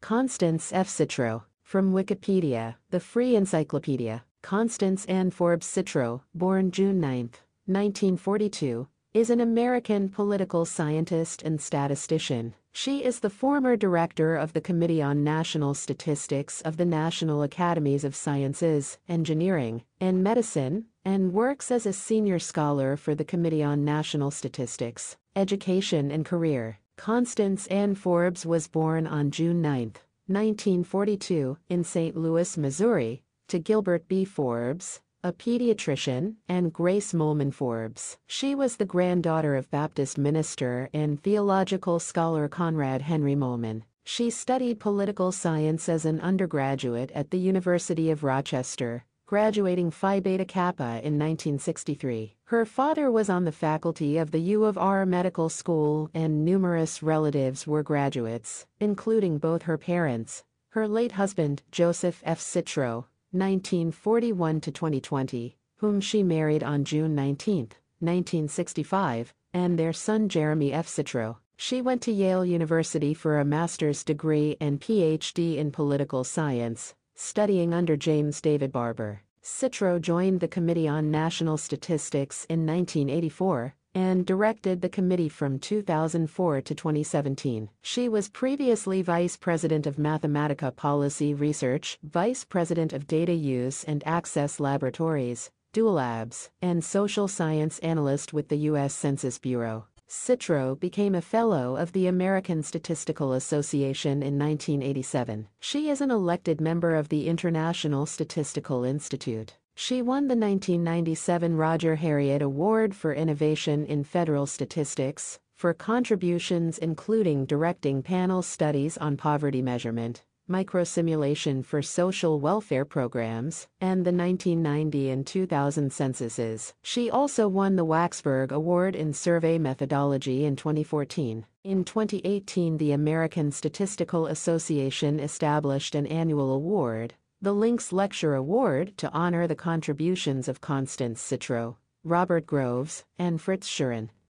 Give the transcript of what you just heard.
Constance F. Citro. From Wikipedia, the free encyclopedia. Constance Ann Forbes Citro, born June 9, 1942, is an American political scientist and statistician. She is the former director of the Committee on National Statistics of the National Academies of Sciences, Engineering, and Medicine, and works as a senior scholar for the Committee on National Statistics, Education and Career. Constance Ann Forbes was born on June 9, 1942, in St. Louis, Missouri, to Gilbert B. Forbes, a pediatrician, and Grace Moehlman Forbes. She was the granddaughter of Baptist minister and theological scholar Conrad Henry Moehlman. She studied political science as an undergraduate at the University of Rochester, graduating Phi Beta Kappa in 1963. Her father was on the faculty of the U of R Medical School and numerous relatives were graduates, including both her parents, her late husband, Joseph F. Citro, 1941 to 2020, whom she married on June 19, 1965, and their son Jeremy F. Citro. She went to Yale University for a master's degree and PhD in political science, studying under James David Barber. Citro joined the Committee on National Statistics in 1984 and directed the committee from 2004 to 2017. She was previously Vice President of Mathematica Policy Research, Vice President of Data Use and Access Laboratories, Dual Labs, and Social Science Analyst with the U.S. Census Bureau. Citro became a Fellow of the American Statistical Association in 1987. She is an elected member of the International Statistical Institute. She won the 1997 Roger Herriot Award for Innovation in Federal Statistics for contributions including directing panel studies on poverty measurement, microsimulation for social welfare programs, and the 1990 and 2000 censuses. She also won the Waksberg Award in Survey Methodology in 2014. In 2018, the American Statistical Association established an annual award the Links Lecture Award to honor the contributions of Constance Citro, Robert Groves, and Fritz Scheuren.